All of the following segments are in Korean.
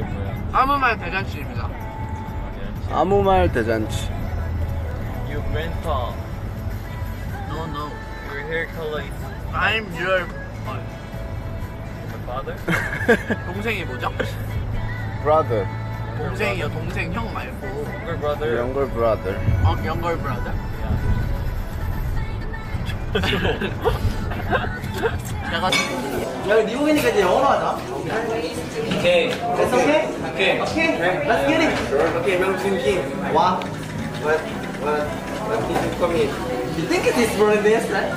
이제 뭐야? 아무 말 대잔치입니다. 아무 말 대잔치. You grandpa. No no. Your hair color is I'm your my father. 동생이 뭐죠? brother, 동생이요 동생 형 말고 Younger brother. younger brother. 어 younger brother. 제가 야, 미국이니까 이제 영어로 하자. Okay. That's okay? Okay. Okay, let's get it. Sure. Okay, Melvin King. What? What? What? What did you commit? You think it is than this, right?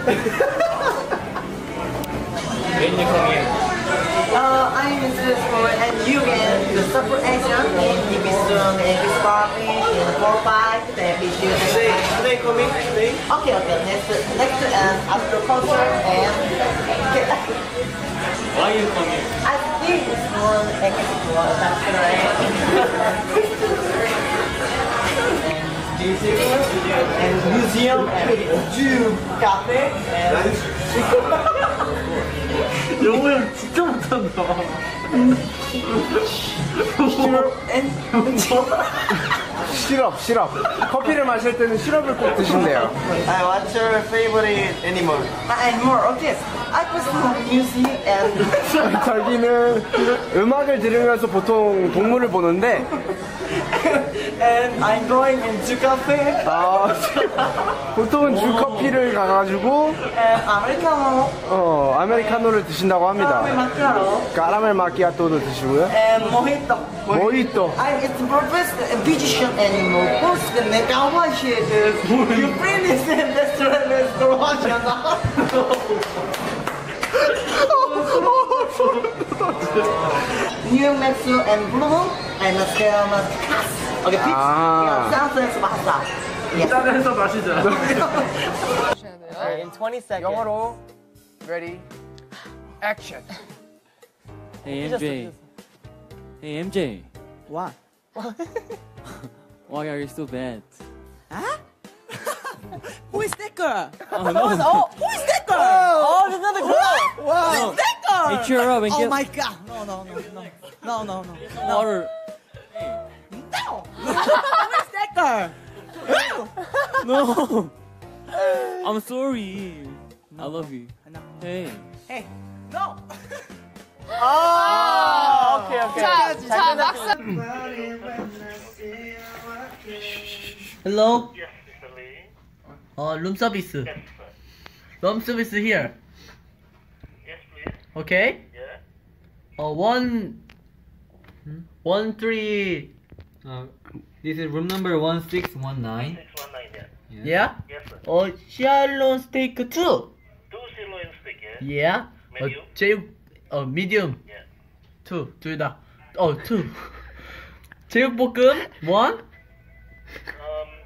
When you come here. Uh, I'm Mrs. for and you in the Super Asian in Ibisun, in Bisparking, in the 4-5, the Ibisun. Today, today coming, today? Okay, okay, next, next, and after concert, and... Okay. Why you come here? I think it's one explore, that's right. and museum and Jew cafe and 영호 형 진짜 못한다. 시럽, 시럽. 커피를 마실 때는 시럽을 꼭 드신대요. Uh, what's your favorite animal? Animal, okay. I was to museum and 자기는 음악을 들으면서 보통 동물을 보는데 and I'm going into cafe 아, 보통은 주커피를 가가지고 and Americano, 어, 아메리카노를 드신다고 합니다. Macchiato, 까라멜 마키아토도 드시고요. and mojito. 모히또. I, it's purpose a vegetation animal. First, the Nagawa shit is you bring this in restaurant is New Mexico and Blue and the scale of Okay, please. Ah. Yeah, sounds like bahasa. Yeah. 짠해서 마시자. In 20 seconds. 영어로 ready action. Hey MJ. Hey MJ. What? Why are you so bad? Who is that girl? Oh no. Oh, who is that girl? Oh, there's another girl. Wow. Who is that girl? Hey, cheer up and Oh get my god. No, no, no, no. No, no, no. water. No. Who is that girl? No. I'm sorry. I love you. No. Hey. Hey. No. 아, 오케이 오케이. 자, 자 막상 Hello. 어, 룸 서비스. 룸 서비스 here. Yes, please. Okay. 어, one. One three. Uh, this is room number 1619. 619, yeah. Yeah. Yes, sir. 어, 시알론 스테이크 2. Two sirloin steak, yeah? Yeah. 어, Medium? 제육 어, medium. Yeah. 2. 둘 다. 어, 2. 제육볶음 1. Um,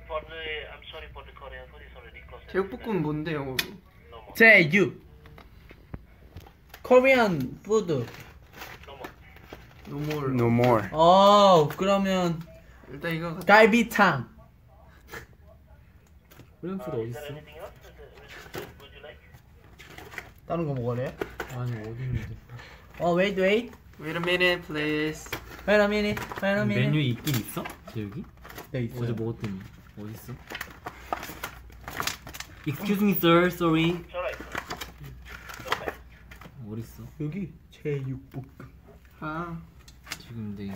for the, I'm sorry for the Korean food is already closed. 제육볶음 뭔데 영어로? 제육. Korean food. No more. No more. 어, 그러면 일단 이거 갈비탕. Is 어디 있어? uh? 다른 거 먹으래? 아니 어디 있는데? 어, wait, wait. Wait a minute, please. Wait a minute. Wait a minute. 메뉴 있긴 있어? 제육이? 네, 있어요. 어제 먹었더니 어디 있어? Excuse me, sir. Sorry. 어디 있어? 여기 제육볶음. 아, 지금 근데 이게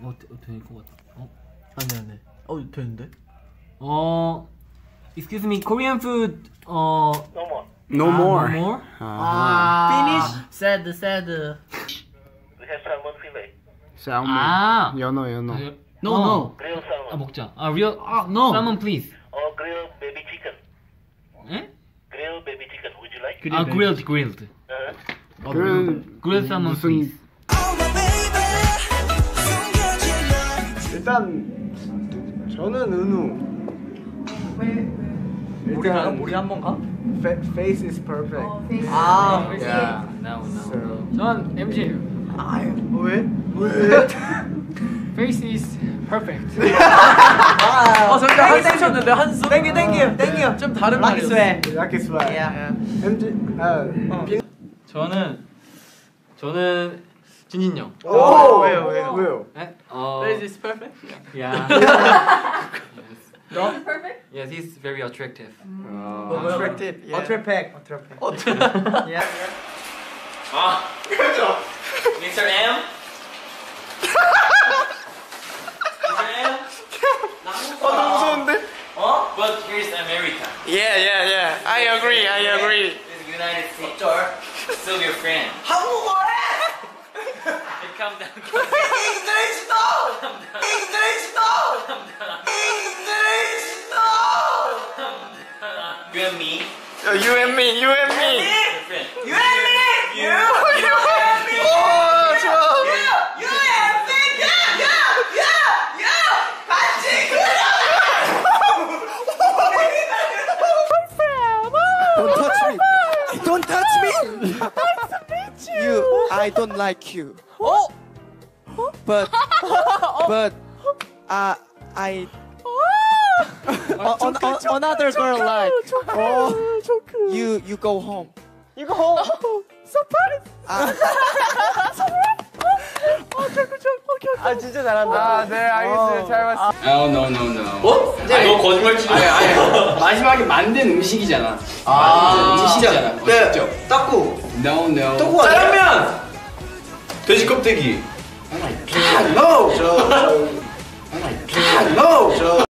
어, 어 될것 같아. 어? 아니 아니. 어, 되는데? 어, excuse me, Korean food. 어, No more. No 아, more. no more? 아, Finish. Sad, sad. We have salmon fillet. salmon. 아. 연어, 연어. No, 어. no. Grilled salmon. 아 먹자. 아 real. 아, no. Salmon please. Or grilled baby chicken. 에? Grilled baby chicken. Would you like? 아 grilled, grilled. Uh-huh. 그런 grilled salmon 무슨 please. 일단 저는 은우. 우리 가 우리 한번 가? Fa- face is perfect. 아, Yeah. Now, now. So. 전 MJ. 아유, 왜? Face is perfect. 아, 어, 잠깐 한숨 쉬었는데 한숨. 땡큐, 땡큐, 땡큐. 좀 다른 말이었어. 스웨. Lucky swag. Yeah. MG. 아, 빈- 저는 저는 진진 형. 오! 왜요, 왜요? 왜요? 네? 어. 네, Is this perfect? Yeah. No. Yes, he's very attractive. 아, Attractive. Yeah. Attractive. Attractive. Yeah. 아, Mr. M. Mr. M. 어, 너무 무서운데? 어? But here's America. Yeah, yeah, yeah. I agree. I agree. This is United States. Still your friend. 한국어래! Calm down. Calm down. Calm down. You and me. Oh, you and me. You and me. You and me. You. And me. Oh, 12. You. You and me. Yeah. Oh, don't touch me. Don't touch me. I don't like you. Oh. But, but, uh, I. Uh, on, on, another girl like. Oh, you, you go home. You go home. surprise. 아, 진짜 잘한다. 아, 네, 알겠어요. 잘 봤어요. No, no, no, no. 어? 너 거짓말 치지 아니, 아니. 마지막에 만든 음식이잖아. 아, 음식이잖아. 어, 네. 직접. 떡국. No, no. 떡국 아니야? 짜장면. 돼지 껍데기. No. 저. No. 저.